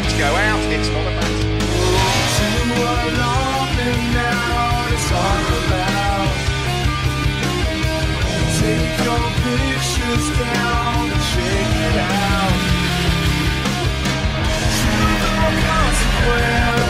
lights go out, it's not a matter. Down and check it out. Or consequence,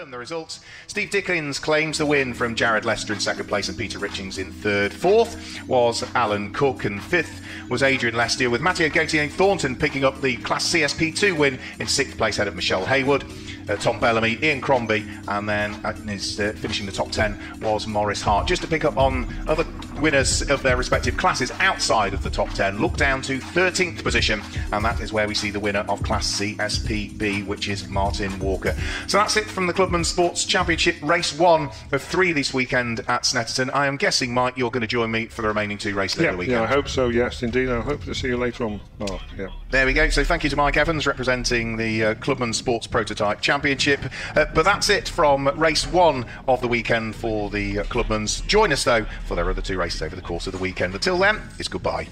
confirm the results. Steve Dickens claims the win from Jared Lester in second place and Peter Richings in third. Fourth was Alan Cook and fifth was Adrian Lestier with Mathieu Gauthier Thornton picking up the Class CSP2 win in sixth place ahead of Michelle Hayward. Uh, Tom Bellamy, Ian Crombie, and then uh, his, uh, finishing the top 10 was Morris Hart. Just to pick up on other winners of their respective classes outside of the top 10, look down to 13th position, and that is where we see the winner of Class CSPB, which is Martin Walker. So that's it from the Clubman Sports Championship race one of three this weekend at Snetterton. I am guessing, Mike, you're going to join me for the remaining two races yeah, of the weekend. Yeah, I hope so, yes, indeed. I hope to see you later on, Mark. Yeah. There we go. So thank you to Mike Evans representing the uh, Clubman Sports Prototype Championship. Uh, but that's it from race one of the weekend for the uh, Clubmans. Join us though for their other two races over the course of the weekend. Until then, it's goodbye.